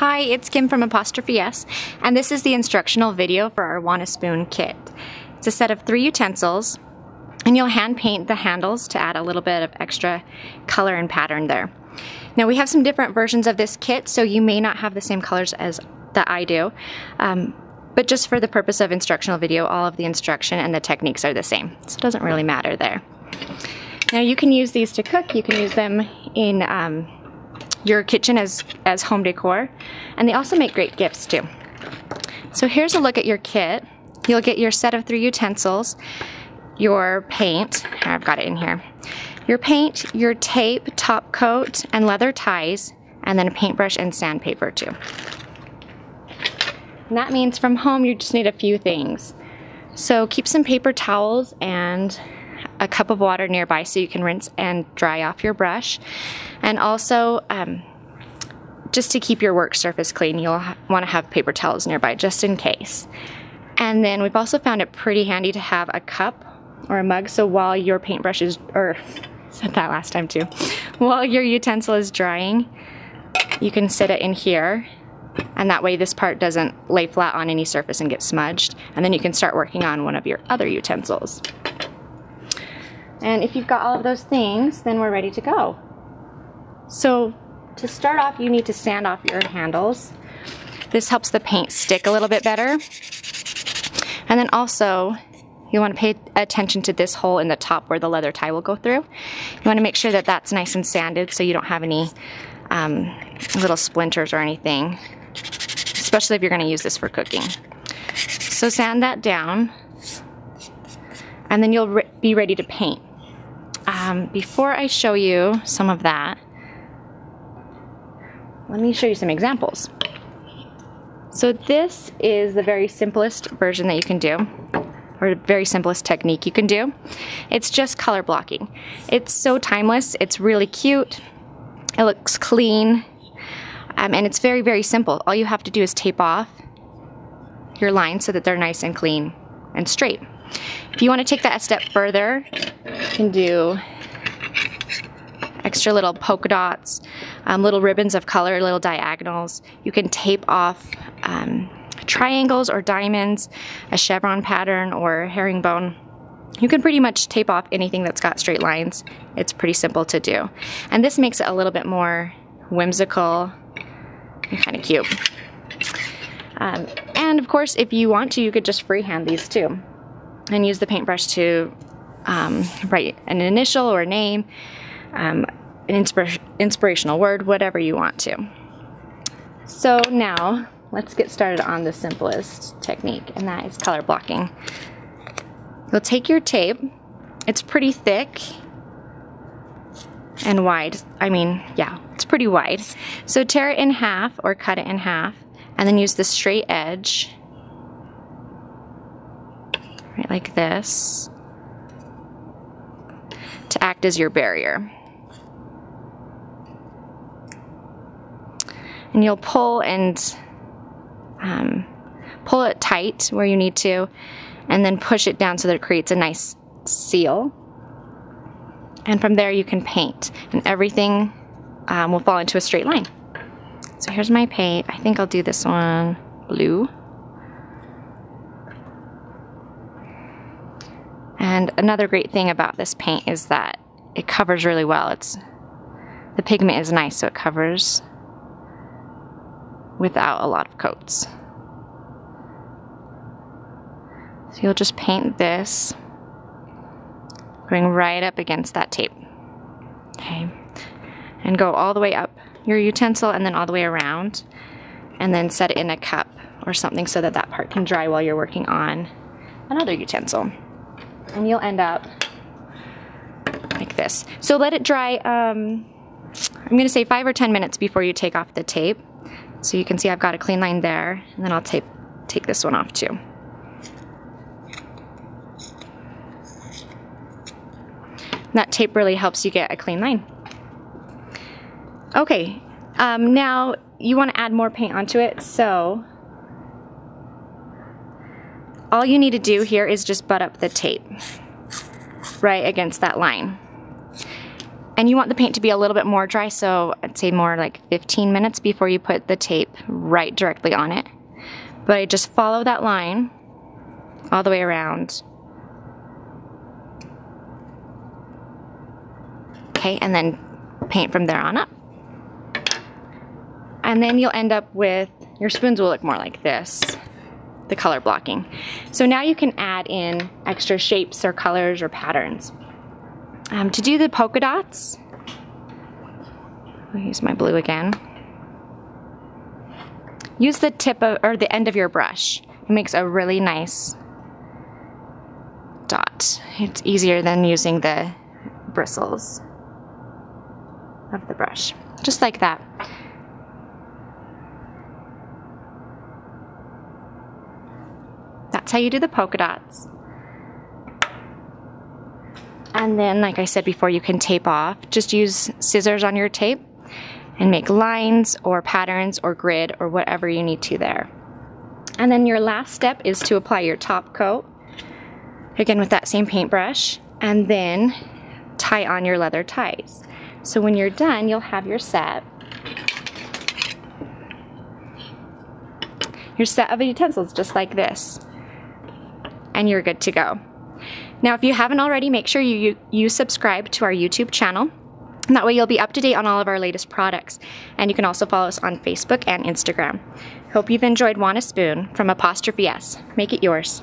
Hi, it's Kim from Apostrophe S, and this is the instructional video for our Wanna Spoon kit. It's a set of three utensils, and you'll hand paint the handles to add a little bit of extra color and pattern there. Now we have some different versions of this kit, so you may not have the same colors as that I do, um, but just for the purpose of instructional video, all of the instruction and the techniques are the same, so it doesn't really matter there. Now you can use these to cook, you can use them in um, your kitchen as, as home decor. And they also make great gifts too. So here's a look at your kit. You'll get your set of three utensils, your paint, I've got it in here, your paint, your tape, top coat, and leather ties, and then a paintbrush and sandpaper too. And that means from home you just need a few things. So keep some paper towels and a cup of water nearby so you can rinse and dry off your brush. And also, um, just to keep your work surface clean, you'll want to have paper towels nearby just in case. And then we've also found it pretty handy to have a cup or a mug so while your paintbrush is, or said that last time too, while your utensil is drying, you can sit it in here and that way this part doesn't lay flat on any surface and get smudged and then you can start working on one of your other utensils. And if you've got all of those things, then we're ready to go. So to start off, you need to sand off your handles. This helps the paint stick a little bit better. And then also, you want to pay attention to this hole in the top where the leather tie will go through. You want to make sure that that's nice and sanded so you don't have any um, little splinters or anything, especially if you're going to use this for cooking. So sand that down, and then you'll re be ready to paint. Um, before I show you some of that, let me show you some examples. So this is the very simplest version that you can do, or the very simplest technique you can do. It's just color blocking. It's so timeless, it's really cute, it looks clean, um, and it's very, very simple. All you have to do is tape off your lines so that they're nice and clean and straight. If you want to take that a step further, you can do extra little polka dots, um, little ribbons of color, little diagonals. You can tape off um, triangles or diamonds, a chevron pattern or herringbone. You can pretty much tape off anything that's got straight lines. It's pretty simple to do. And this makes it a little bit more whimsical and kind of cute. Um, and of course, if you want to, you could just freehand these too and use the paintbrush to um, write an initial or a name, um, an inspir inspirational word, whatever you want to. So now let's get started on the simplest technique and that is color blocking. You'll take your tape, it's pretty thick and wide. I mean, yeah, it's pretty wide. So tear it in half or cut it in half and then use the straight edge like this, to act as your barrier. And you'll pull and um, pull it tight where you need to, and then push it down so that it creates a nice seal. And from there you can paint, and everything um, will fall into a straight line. So here's my paint. I think I'll do this one blue. And another great thing about this paint is that it covers really well. It's The pigment is nice, so it covers without a lot of coats. So you'll just paint this, going right up against that tape. Okay, and go all the way up your utensil and then all the way around, and then set it in a cup or something so that that part can dry while you're working on another utensil and you'll end up like this. So let it dry, um, I'm gonna say five or 10 minutes before you take off the tape. So you can see I've got a clean line there, and then I'll tape, take this one off too. that tape really helps you get a clean line. Okay, um, now you want to add more paint onto it, so all you need to do here is just butt up the tape right against that line. And you want the paint to be a little bit more dry, so I'd say more like 15 minutes before you put the tape right directly on it. But I just follow that line all the way around. Okay, and then paint from there on up. And then you'll end up with, your spoons will look more like this, the color blocking. So now you can add in extra shapes or colors or patterns. Um, to do the polka dots, I'll use my blue again. Use the tip of, or the end of your brush. It makes a really nice dot. It's easier than using the bristles of the brush. Just like that. That's how you do the polka dots. And then, like I said before, you can tape off. Just use scissors on your tape and make lines or patterns or grid or whatever you need to there. And then your last step is to apply your top coat, again with that same paintbrush, and then tie on your leather ties. So when you're done, you'll have your set. Your set of utensils just like this. And you're good to go. Now, if you haven't already, make sure you, you, you subscribe to our YouTube channel. And that way you'll be up to date on all of our latest products. And you can also follow us on Facebook and Instagram. Hope you've enjoyed Wanna Spoon from Apostrophe S. Make it yours.